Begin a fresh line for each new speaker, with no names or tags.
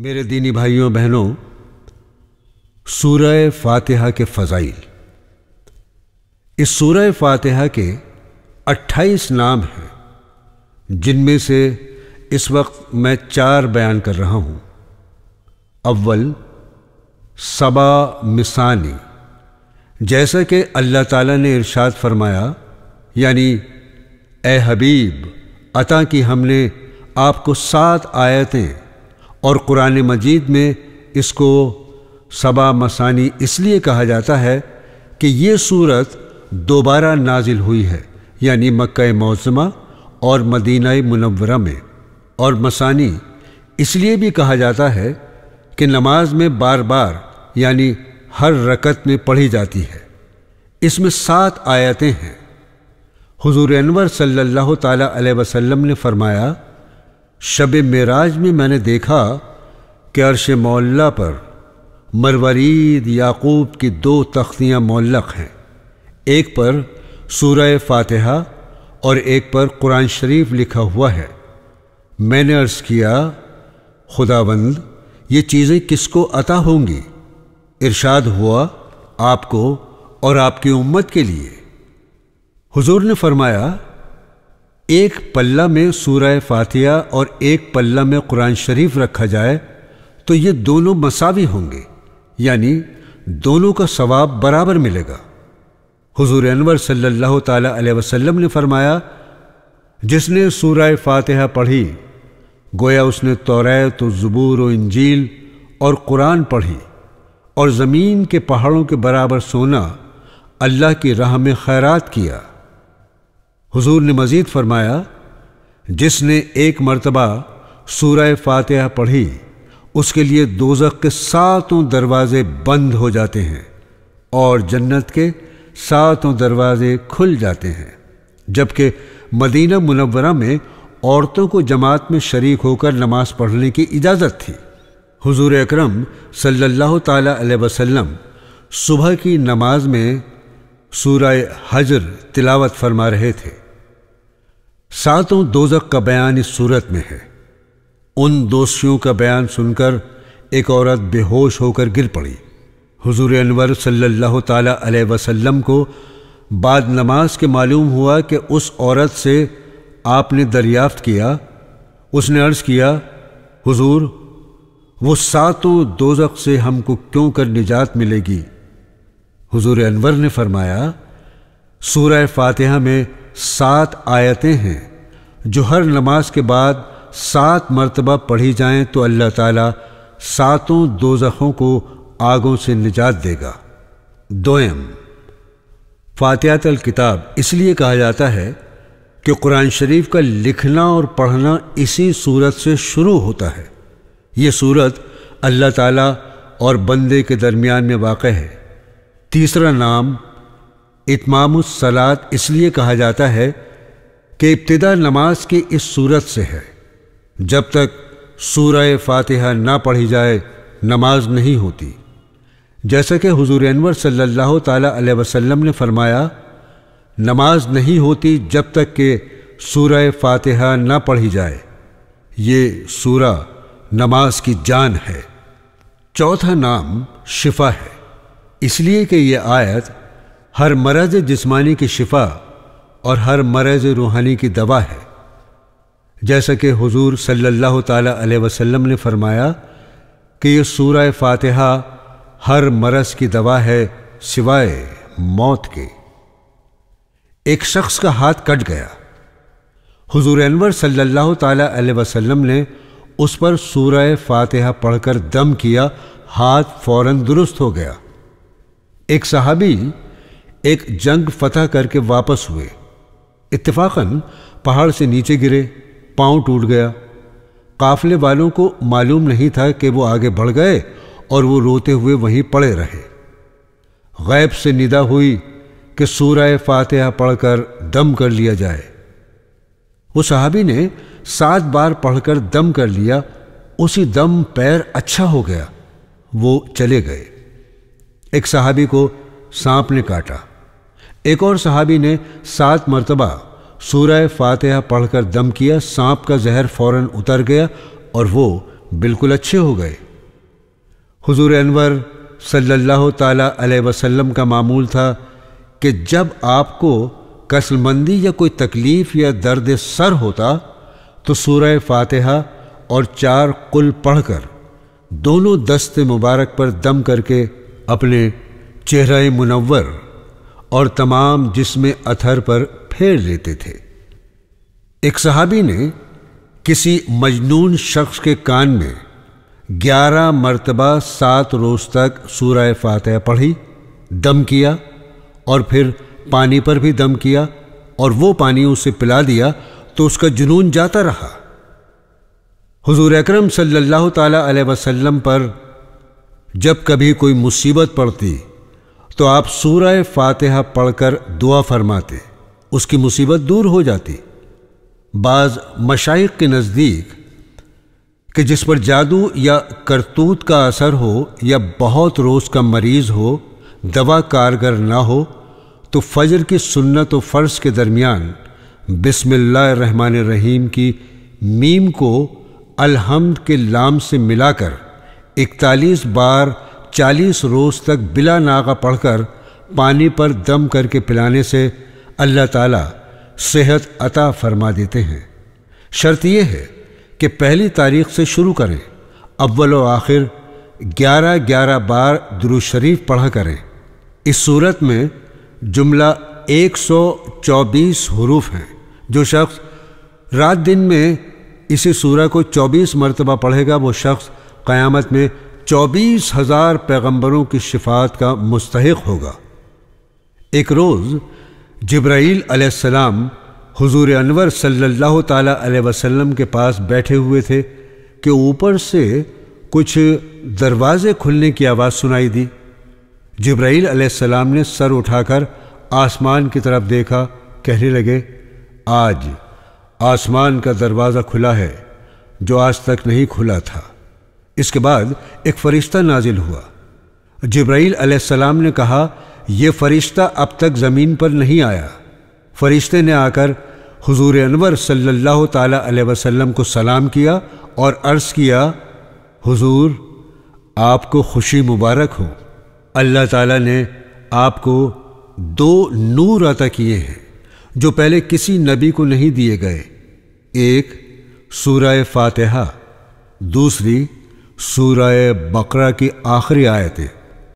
मेरे दीनी भाइयों, बहनों, सूरह फातिहा के फ़जाइल। इस सूरह फातिहा के 28 नाम हैं, जिनमें से इस वक्त मैं चार बयान कर रहा हूँ। अव्वल, सबा मिसानी। जैसा कि अल्लाह ताला ने इरशाद फरमाया, यानी, ए हबीब, अता कि हमने आपको सात आयतें और कुरान मजीद में इसको सबा मसानी इसलिए कहा जाता है कि ये सूरत दोबारा नाजिल हुई है, यानी मक्का मौजमा और मदीना मुनवरा में। और मसानी इसलिए भी कहा जाता है कि नमाज़ में बार बार यानी हर रकत में पढ़ी जाती है। इसमें सात आयतें हैं। हुजूर अनवर सल्लल्लाहु ताला अलैहि वसल्लम ने फरमाया शब मराज में मैंने देखा कि अरश मौल्ला पर मरवरीद याकूब की दो तख्तियाँ मौलक हैं। एक पर सूरह फातिहा और एक पर कुरान शरीफ लिखा हुआ है। मैंने अर्ज़ किया खुदाबंद ये चीज़ें किसको अता होंगी? इरशाद हुआ आपको और आपकी उम्मत के लिए। हुजूर ने फरमाया एक पल्ला में सूरह फातिया और एक पल्ला में कुरान शरीफ रखा जाए तो ये दोनों मसावी होंगे, यानी दोनों का सवाब बराबर मिलेगा। हुजूर अनवर सल्लल्लाहु अलैहि वसल्लम ने फरमाया, जिसने सूरह फातिहा पढ़ी, गोया उसने तौरत, ज़बूर व इंजील और कुरान पढ़ी और ज़मीन के पहाड़ों के बराबर सोना, अल्लाह की राह में खैरात किया। हुजूर ने मजीद फरमाया, जिसने एक मरतबा सूरह फातिहा पढ़ी, उसके लिए दोजक के सातों दरवाजे बंद हो जाते हैं और जन्नत के सातों दरवाजे खुल जाते हैं, जबकि मदीना मुनवरा में औरतों को जमात में शरीक होकर नमाज़ पढ़ने की इजाज़त थी। हुजूर अकरम सल्लल्लाहु अलैहि वसल्लम सुबह की नमाज़ में सूरह हजर तिलावत फरमा रहे थे। सातों दोजक का बयान इस सूरत में है। उन दोषियों का बयान सुनकर एक औरत बेहोश होकर गिर पड़ी। हुजूर अनवर सल्लल्लाहु अलैहि वसल्लम को बाद नमाज़ के मालूम हुआ कि उस औरत से आपने दरियाफ्त किया। उसने अर्ज़ किया, हुजूर, वो सातों दोजक से हमको क्यों कर निजात मिलेगी? हुजूर अनवर ने फरमाया, सूरह फातिहा में सात आयतें हैं, जो हर नमाज़ के बाद सात मरतबा पढ़ी जाएँ तो अल्लाह ताला सातों दोजखों को आगों से निजात देगा। दोयम फातियातल किताब। इसलिए कहा जाता है कि कुरान शरीफ का लिखना और पढ़ना इसी सूरत से शुरू होता है। ये सूरत अल्लाह ताला और बंदे के दरमियान में वाक़ है। तीसरा नाम इतमामुसलात इसलिए कहा जाता है कि इब्तदा नमाज़ की इस सूरत से है। जब तक सूरह फातिहा ना पढ़ी जाए, नमाज़ नहीं होती। जैसा कि हुजूर अनवर सल्लल्लाहु अलैहि वसल्लम ने फरमाया, नमाज़ नहीं होती जब तक कि सूरह फातिहा ना पढ़ी जाए। ये सूरा नमाज़ की जान है। चौथा नाम शिफा है। इसलिए कि यह आयत हर मरज जिस्मानी की शिफा और हर मरज रूहानी की दवा है। जैसा कि हुजूर सल्लल्लाहु अलैहि वसल्लम ने फरमाया कि यह सूरह फातिहा हर मरज की दवा है सिवाय मौत के। एक शख्स का हाथ कट गया। हुजूर अनवर सल्लल्लाहु अलैहि वसल्लम ने उस पर सूरह फातिहा पढ़कर दम किया, हाथ फ़ौरन दुरुस्त हो गया। एक सहाबी एक जंग फतह करके वापस हुए। इत्तेफाकन पहाड़ से नीचे गिरे, पाँव टूट गया। काफले वालों को मालूम नहीं था कि वो आगे बढ़ गए और वो रोते हुए वहीं पड़े रहे। गैब से निदा हुई कि सूरह फातिहा पढ़कर दम कर लिया जाए। वो सहाबी ने सात बार पढ़कर दम कर लिया, उसी दम पैर अच्छा हो गया, वो चले गए। एक सहाबी को सांप ने काटा। एक और सहाबी ने सात मरतबा सूरह फातिहा पढ़कर दम किया, सांप का जहर फ़ौरन उतर गया और वो बिल्कुल अच्छे हो गए। हुजूर अनवर सल्लल्लाहु ताला अलैहि वसल्लम का मामूल था कि जब आपको कसलमंदी या कोई तकलीफ़ या दर्द सर होता तो सूरह फातिहा और चार कुल पढ़कर दोनों दस्त मुबारक पर दम करके अपने चेहरा मुनवर और तमाम जिसमें अथर पर फेर लेते थे। एक सहाबी ने किसी मजनून शख्स के कान में ग्यारह मरतबा सात रोज तक सूरह फातह पढ़ी, दम किया और फिर पानी पर भी दम किया और वो पानी उसे पिला दिया तो उसका जुनून जाता रहा। हुजूर अकरम सल्लल्लाहु अलैहि वसल्लम पर जब कभी कोई मुसीबत पड़ती तो आप सूरह फातिहा पढ़कर दुआ फरमाते, उसकी मुसीबत दूर हो जाती। बाज मशाइक के नज़दीक कि जिस पर जादू या करतूत का असर हो या बहुत रोज़ का मरीज़ हो, दवा कारगर ना हो तो फजर की सुन्नत व फ़र्ज़ के दरमियान बिस्मिल्लाह रहीम की मीम को अलहमद के लाम से मिलाकर इकतालीस बार चालीस रोज़ तक बिला नागा पढ़कर पानी पर दम करके पिलाने से अल्लाह ताला सेहत अता फरमा देते हैं। शर्त यह है कि पहली तारीख से शुरू करें, अव्वल व आखिर ग्यारह ग्यारह बार द्रू शरीफ पढ़ा करें। इस सूरत में जुमला 124 हरूफ हैं। जो शख्स रात दिन में इसी सूरह को 24 मरतबा पढ़ेगा, वो शख्स क़यामत में चौबीस हज़ार पैगम्बरों की शिफात का मुस्तक होगा। एक रोज़ जब्राईल अलैहिस्सलाम हुजूर अनवर सल्लल्लाहु ताला वसल्लम के पास बैठे हुए थे कि ऊपर से कुछ दरवाजे खुलने की आवाज़ सुनाई दी। जब्राईल अलैहिस्सलाम ने सर उठाकर आसमान की तरफ़ देखा, कहने लगे, आज आसमान का दरवाज़ा खुला है, जो आज तक नहीं खुला था। इसके बाद एक फरिश्ता नाजिल हुआ। जब्राईल अलैहिस्सलाम ने कहा यह फरिश्ता अब तक ज़मीन पर नहीं आया। फरिश्ते ने आकर हुजूर अनवर सल्लल्लाहु अलैहि वसल्लम को सलाम किया और अर्ज़ किया, हुजूर, आपको खुशी मुबारक हो। अल्लाह ताला ने आपको दो नूर अता किए हैं, जो पहले किसी नबी को नहीं दिए गए। एक, सूरह फातिहा। दूसरी सूरह बकरा की आखिरी आयतें